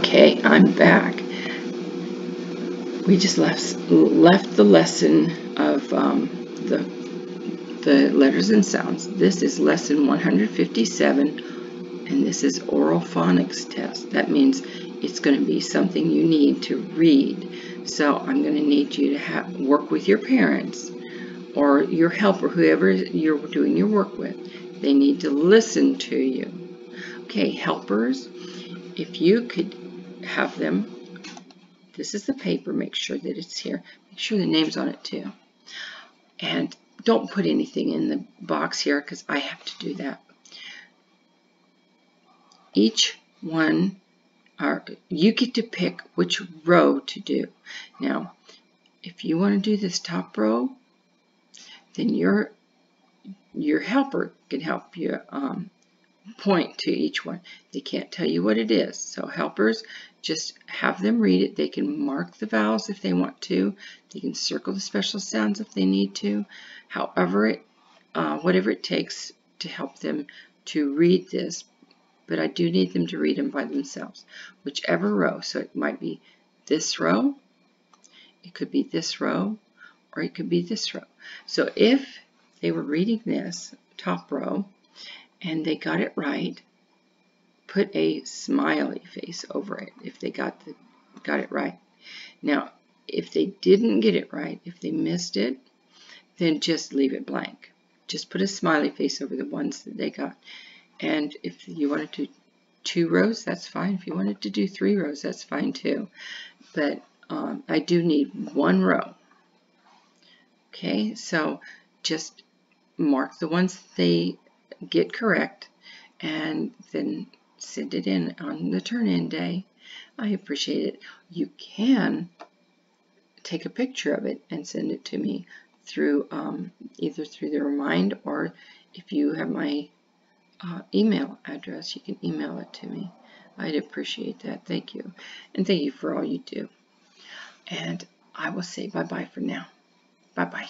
Okay, I'm back. We just left left the lesson of um, the the letters and sounds. This is lesson 157, and this is oral phonics test. That means it's going to be something you need to read. So I'm going to need you to have, work with your parents or your helper, whoever you're doing your work with. They need to listen to you. Okay, helpers, if you could have them, this is the paper, make sure that it's here. Make sure the name's on it too. And don't put anything in the box here because I have to do that. Each one, are, you get to pick which row to do. Now, if you want to do this top row, then your your helper can help you um, point to each one. They can't tell you what it is. So helpers, just have them read it. They can mark the vowels if they want to. They can circle the special sounds if they need to. However, it, uh, whatever it takes to help them to read this. But I do need them to read them by themselves. Whichever row. So it might be this row. It could be this row. Or it could be this row. So if they were reading this top row, and they got it right, put a smiley face over it if they got the got it right. Now, if they didn't get it right, if they missed it, then just leave it blank. Just put a smiley face over the ones that they got. And if you wanted to two rows, that's fine. If you wanted to do three rows, that's fine too. But um, I do need one row. Okay, so just mark the ones they get correct, and then send it in on the turn-in day. I appreciate it. You can take a picture of it and send it to me through um, either through the Remind or if you have my uh, email address, you can email it to me. I'd appreciate that. Thank you. And thank you for all you do. And I will say bye-bye for now. Bye-bye.